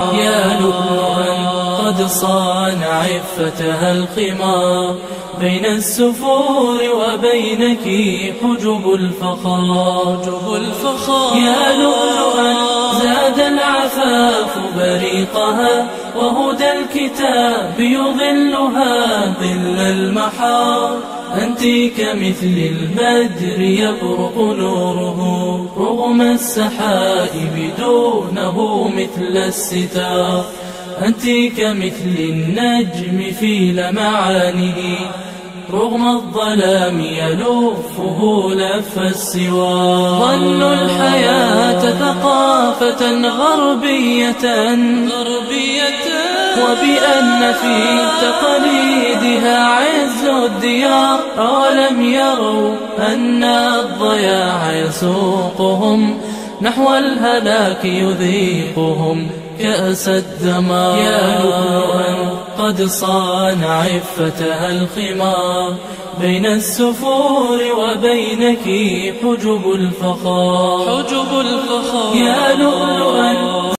يا لؤلؤا قد صان عفتها الخمار بين السفور وبينك حجب الفخار حجب الفخار يا لؤلؤا زاد العفاف بريقها وهدى الكتاب يظلها ظل المحار. أنت كمثل البدر يبرق نوره رغم السحائب دونه. مثل الستار أنت كمثل النجم في لمعانه. رغم الظلام يلفه لف السوار. ظنوا الحياة ثقافة غربية. غربية. وبأن في تقاليدها عز الديار. أولم يروا أن الضياع يسوقهم نحو الهلاك يذيقهم كأس الدمار يا لؤلؤا قد صان عفتها الخمار. بين السفور وبينك حجب الفخار. حجب الفخار. يا لؤلؤا